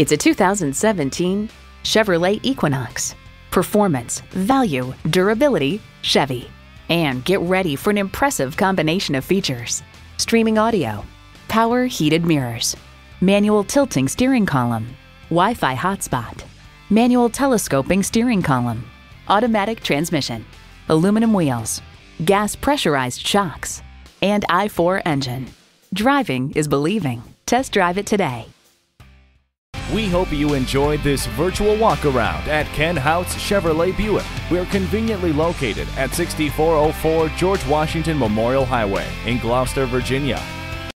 It's a 2017 Chevrolet Equinox. Performance, value, durability, Chevy. And get ready for an impressive combination of features. Streaming audio, power heated mirrors, manual tilting steering column, Wi-Fi hotspot, manual telescoping steering column, automatic transmission, aluminum wheels, gas pressurized shocks, and i4 engine. Driving is believing. Test drive it today. We hope you enjoyed this virtual walk around at Ken Houtz Chevrolet Buick. We're conveniently located at 6404 George Washington Memorial Highway in Gloucester, Virginia.